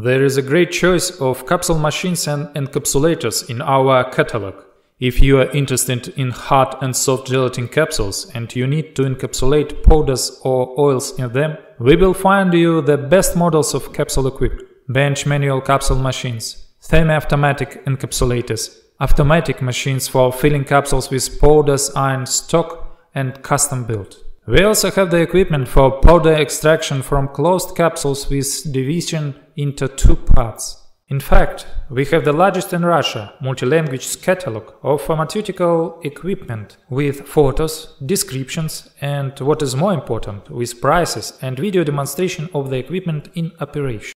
There is a great choice of capsule machines and encapsulators in our catalog. If you are interested in hard and soft gelatin capsules and you need to encapsulate powders or oils in them, we will find you the best models of capsule equipped. Bench manual capsule machines, semi-automatic encapsulators, automatic machines for filling capsules with powders in stock and custom built. We also have the equipment for powder extraction from closed capsules with division into two parts. In fact, we have the largest in Russia multi-language catalog of pharmaceutical equipment with photos, descriptions and what is more important, with prices and video demonstration of the equipment in operation.